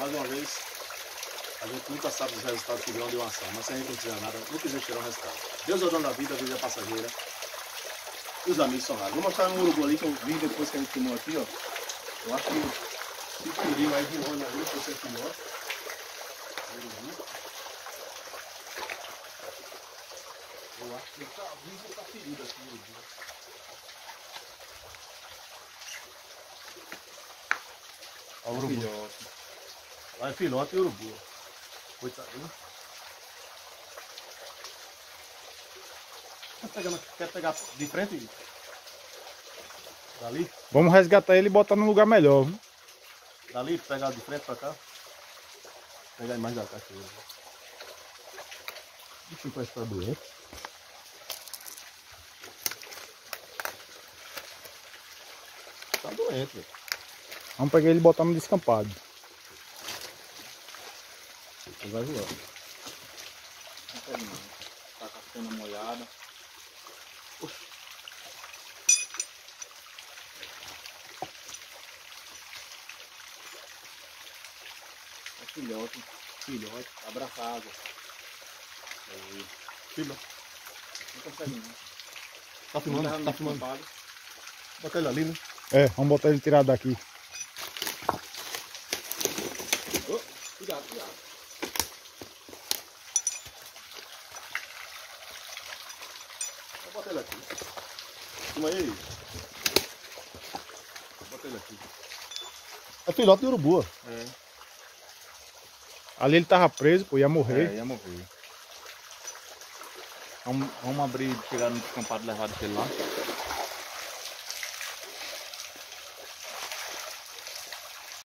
Mais uma vez, a gente nunca sabe os resultados que virão de uma ação, mas se a gente não fizer nada, nunca existirá um resultado. Deus é o dono da vida, a vida é passageira. E os amigos são raros. Vou mostrar um urubu ali que eu vi depois que a gente filmou aqui, ó. Eu acho que se feriu aí de olho ali, se você filmou. Eu acho que ele tá vivo tá ferido aqui, o urubu. Olha o urubu. Lá filhote e urubu. Coitadinho. Quer pegar, quer pegar de frente? Dali? Vamos resgatar ele e botar num lugar melhor. viu? Dali, pegar de frente pra cá. Pegar mais da cachoeira. O bichinho parece estar doente. Tá doente, velho. Vamos pegar ele e botar no descampado. Ele vai voar. Não pega não. Tá com a cana molhada. É filhote. Filhote. Abraçado. Aí. Filho. Não consegue não. Tá filmando? Não Tá filmando. Bota ele ali, né? É, vamos botar ele tirado daqui. Ô, Cuidado, cuidado. Vou botar ele aqui. Filma aí. Bota ele aqui. É filhote de urubu. É. Ali ele tava preso, pô, ia morrer. É, ia morrer. Vamos, vamos abrir, chegar no descampado e levar ele lá.